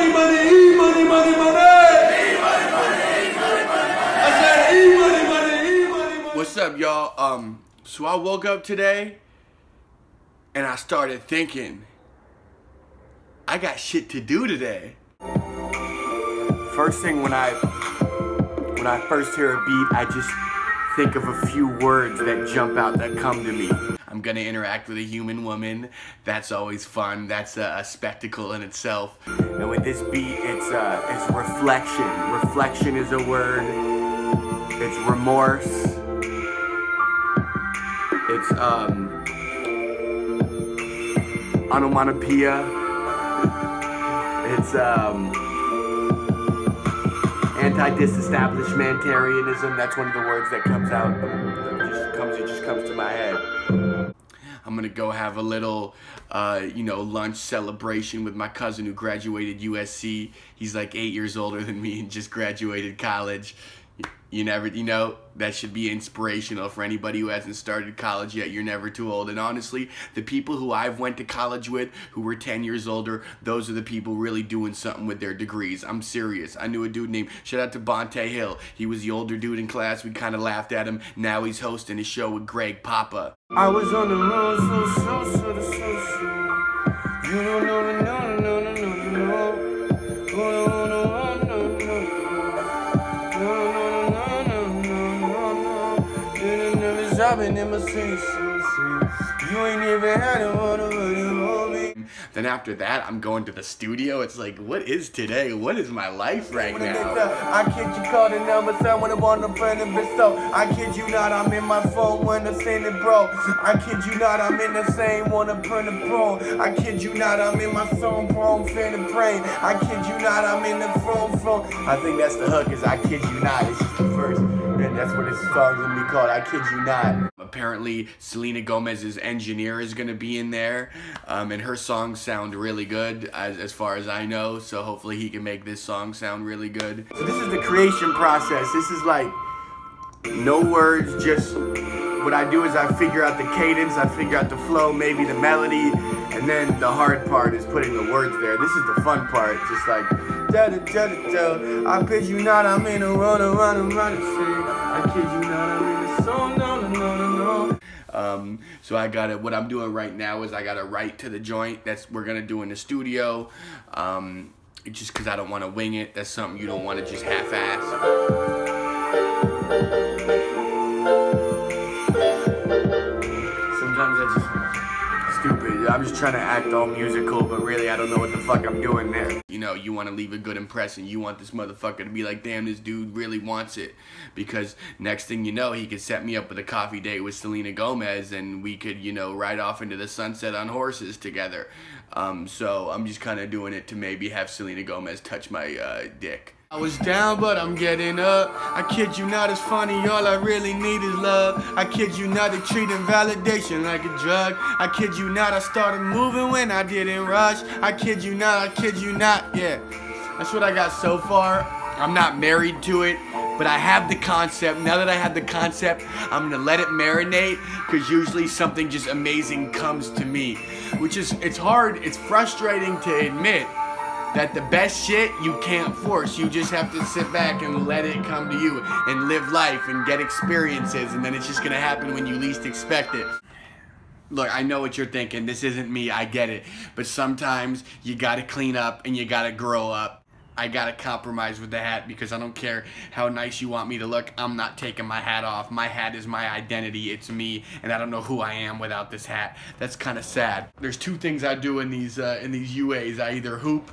money, money, e money, money, money. What's up, y'all? Um, so I woke up today and I started thinking, I got shit to do today. First thing when I when I first hear a beat, I just think of a few words that jump out that come to me. I'm gonna interact with a human woman. That's always fun. That's a, a spectacle in itself. And with this beat, it's uh, it's reflection. Reflection is a word. It's remorse. It's um onomatopoeia. It's um anti-disestablishmentarianism. That's one of the words that comes out. That just comes. It just comes to my head. I'm gonna go have a little, uh, you know, lunch celebration with my cousin who graduated USC. He's like eight years older than me and just graduated college. You never, you know, that should be inspirational for anybody who hasn't started college yet. You're never too old. And honestly, the people who I've went to college with who were 10 years older, those are the people really doing something with their degrees. I'm serious. I knew a dude named, shout out to Bonta Hill. He was the older dude in class. We kind of laughed at him. Now he's hosting a show with Greg Papa. I was on the road, so, so, so, so, so. You don't know, no, no, no, no, no, no. Oh, no, no, no, no, no. No, no, no, no, no, no, no. Done never shopping in my so. You ain't even had a Then after that, I'm going to the studio. It's like, what is today? What is my life right now? I kid you, call the number, someone want to friend and bestow. I kid you not, I'm in my phone when I send it, bro. I kid you not, I'm in the same one to print a pro. I kid you not, I'm in my song, bro, I'm finna brain. I kid you not, I'm in the phone, phone. I think that's the hook, is I kid you not. It's just the first, and that's what this song's gonna be called. I kid you not. Apparently, Selena Gomez's engineer is going to be in there, um, and her songs sound really good, as, as far as I know. So hopefully, he can make this song sound really good. So this is the creation process. This is like no words, just what I do is I figure out the cadence, I figure out the flow, maybe the melody, and then the hard part is putting the words there. This is the fun part, just like da da da da da. I kid you not, I'm in a run run and say, I kid you Um, so I got to What I'm doing right now is I got to write to the joint. That's we're gonna do in the studio. Um, just because I don't want to wing it. That's something you don't want to just half-ass. Trying to act all musical, but really I don't know what the fuck I'm doing there. You know, you want to leave a good impression. You want this motherfucker to be like, damn, this dude really wants it. Because next thing you know, he could set me up with a coffee date with Selena Gomez and we could, you know, ride off into the sunset on horses together. Um, so I'm just kind of doing it to maybe have Selena Gomez touch my uh, dick. I was down, but I'm getting up. I kid you not, it's funny. All I really need is love. I kid you not, they treating validation like a drug. I kid you not, I started moving when I didn't rush. I kid you not, I kid you not, yeah. That's what I got so far. I'm not married to it, but I have the concept. Now that I have the concept, I'm gonna let it marinate because usually something just amazing comes to me. Which is, it's hard, it's frustrating to admit that the best shit you can't force. You just have to sit back and let it come to you and live life and get experiences, and then it's just gonna happen when you least expect it. Look, I know what you're thinking. This isn't me. I get it. But sometimes you gotta clean up and you gotta grow up. I gotta compromise with the hat because I don't care how nice you want me to look. I'm not taking my hat off. My hat is my identity. It's me, and I don't know who I am without this hat. That's kind of sad. There's two things I do in these uh, in these UAs. I either hoop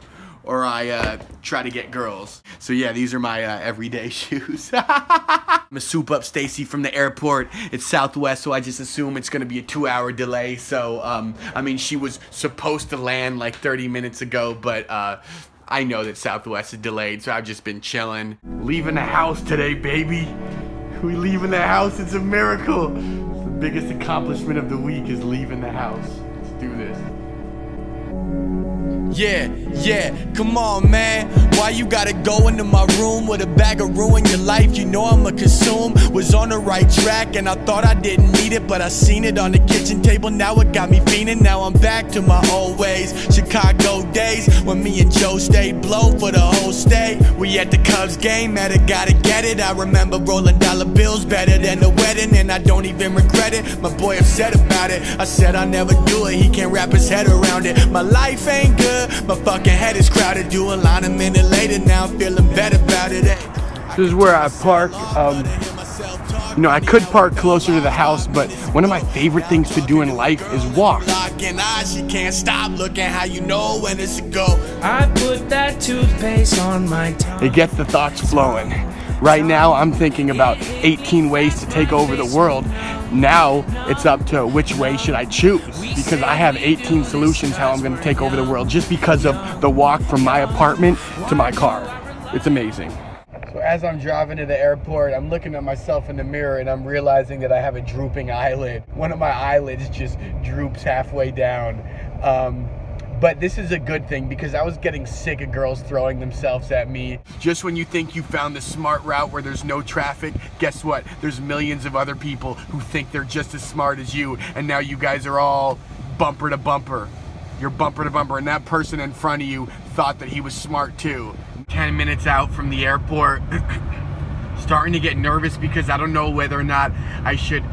or I uh, try to get girls. So yeah, these are my uh, everyday shoes. I'm gonna soup up Stacy from the airport. It's Southwest, so I just assume it's gonna be a two-hour delay. So, um, I mean, she was supposed to land like 30 minutes ago, but uh, I know that Southwest is delayed, so I've just been chilling. Leaving the house today, baby. We leaving the house. It's a miracle. The biggest accomplishment of the week is leaving the house. Let's do this. Yeah, yeah, come on, man. Why you gotta go into my room with a bag of ruin your life? You know I'ma consume. Was on the right track and I thought I didn't need it, but I seen it on the kitchen table. Now it got me fiending. Now I'm back to my old ways. Chicago days when me and Joe stayed blow for the whole state. We at the Cubs game, at it, gotta get it. I remember rolling dollar bills better than the wedding, and I don't even regret it. My boy upset about it. I said I never do it. He can't wrap his head around it. My life ain't good. My fucking head is crowded. Do a line a minute later. Now I'm feeling better about it. This is where I park. Um, you know, I could park closer to the house, but one of my favorite things to do in life is walk. Locking eyes, she can't stop looking. How you know when it's a go? I put that toothpaste on my tongue. It gets the thoughts flowing. Right now, I'm thinking about 18 ways to take over the world. Now, it's up to which way should I choose because I have 18 solutions how I'm going to take over the world just because of the walk from my apartment to my car. It's amazing. So as I'm driving to the airport, I'm looking at myself in the mirror and I'm realizing that I have a drooping eyelid. One of my eyelids just droops halfway down. Um, but this is a good thing because I was getting sick of girls throwing themselves at me. Just when you think you found the smart route where there's no traffic, guess what? There's millions of other people who think they're just as smart as you, and now you guys are all bumper to bumper. You're bumper to bumper, and that person in front of you thought that he was smart too. 10 minutes out from the airport, starting to get nervous because I don't know whether or not I should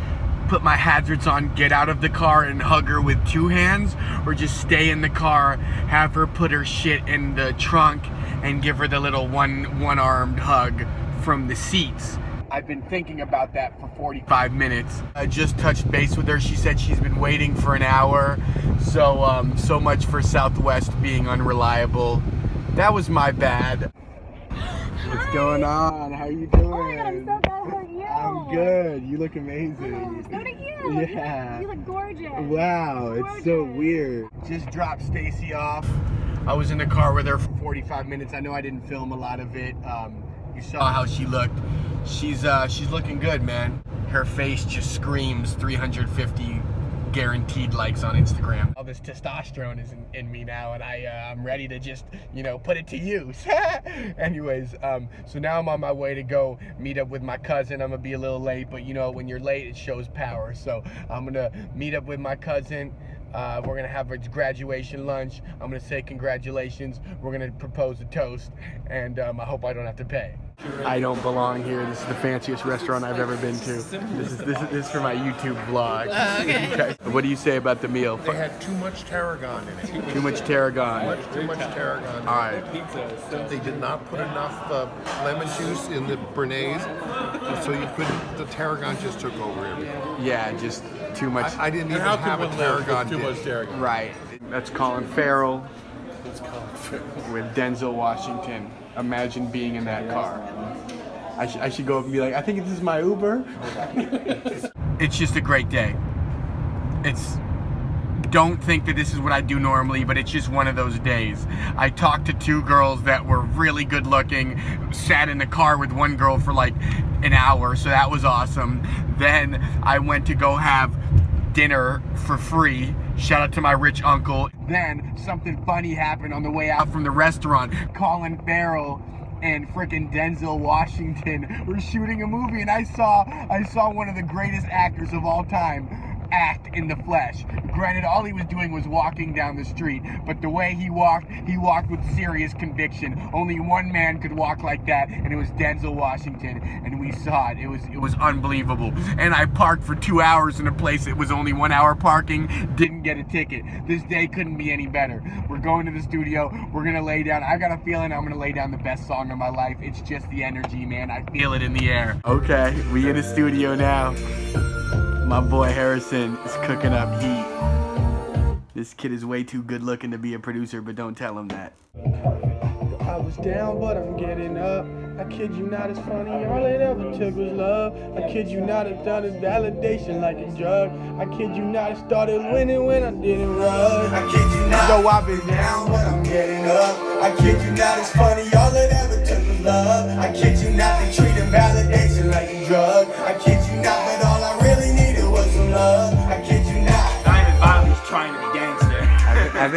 put my hazards on, get out of the car and hug her with two hands, or just stay in the car, have her put her shit in the trunk, and give her the little one one-armed hug from the seats. I've been thinking about that for 45 minutes. I just touched base with her. She said she's been waiting for an hour. So, um, so much for Southwest being unreliable. That was my bad. What's going on? How you doing? Oh my god, I'm so glad. How are you? I'm good. You look amazing. Oh, so do you. Yeah. You look gorgeous. Wow, it's so weird. Just dropped Stacy off. I was in the car with her for 45 minutes. I know I didn't film a lot of it. Um, you saw how she looked. She's uh, she's looking good, man. Her face just screams 350 guaranteed likes on Instagram. All this testosterone is in, in me now, and I uh, I'm ready to just you know put it to use. Anyways, um, so now I'm on my way to go meet up with my cousin. I'm gonna be a little late, but you know when you're late, it shows power. So I'm gonna meet up with my cousin. Uh, we're gonna have a graduation lunch. I'm gonna say congratulations. We're gonna propose a toast, and um, I hope I don't have to pay. I don't belong here. This is the fanciest restaurant I've ever been to. This is this is, this is for my YouTube vlog. okay. What do you say about the meal? They had too much tarragon in it. Too much tarragon. Much too much tarragon. All right. They did not put enough uh, lemon juice in the béarnaise, so you couldn't. The tarragon just took over everything. Yeah, just too much. I, I didn't even How have can a tarragon. with too dip. much tarragon? Right. That's Colin Farrell with Denzel Washington. Imagine being in that car. I, sh- I should go up and be like, I think this is my Uber. it's just a great day. It's don't think that this is what I do normally, but it's just one of those days. I talked to two girls that were really good looking, sat in the car with one girl for like an hour, so that was awesome. Then I went to go have dinner for free. Shout out to my rich uncle. Then something funny happened on the way out from the restaurant. Colin Farrell and frickin' Denzel Washington were shooting a movie, and I saw I saw one of the greatest actors of all time act in the flesh. Granted, all he was doing was walking down the street, but the way he walked, he walked with serious conviction. Only one man could walk like that, and it was Denzel Washington, and we saw it. It was it was unbelievable. And I parked for two hours in a place that was only one hour parking, didn't get a ticket. This day couldn't be any better. We're going to the studio, we're gonna lay down. I got a feeling I'm gonna lay down the best song of my life. It's just the energy, man. I feel it in the air. Okay, we in the studio now. My boy Harrison is cooking up heat. This kid is way too good looking to be a producer, but don't tell him that. I was down, but I'm getting up. I kid you not, it's funny. All it ever took was love. I kid you not, it's done is validation like a drug. I kid you not, it started winning when I didn't run. I kid you not, yo, I've been down, but I'm getting up. I kid you not, it's funny. All it ever took was love. I kid you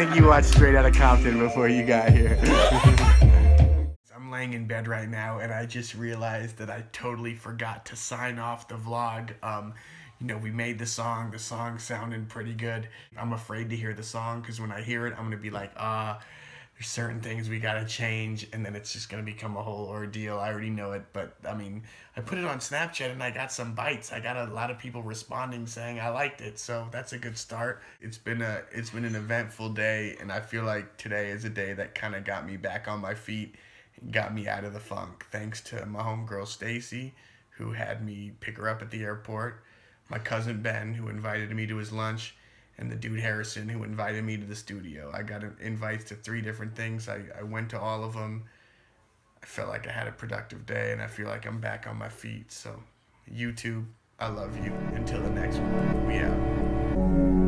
think you watched Straight Outta Compton before you got here. I'm laying in bed right now and I just realized that I totally forgot to sign off the vlog. Um, you know, we made the song, the song sounded pretty good. I'm afraid to hear the song because when I hear it, I'm gonna be like, ah, there's certain things we gotta change and then it's just gonna become a whole ordeal. I already know it, but I mean, I put it on Snapchat and I got some bites. I got a lot of people responding saying I liked it, so that's a good start. It's been a it's been an eventful day and I feel like today is a day that kind of got me back on my feet got me out of the funk. Thanks to my homegirl Stacy, who had me pick her up at the airport, my cousin Ben, who invited me to his lunch, and the dude Harrison who invited me to the studio. I got invites to three different things. I, I went to all of them. I felt like I had a productive day and I feel like I'm back on my feet. So, YouTube, I love you. Until the next one, we out.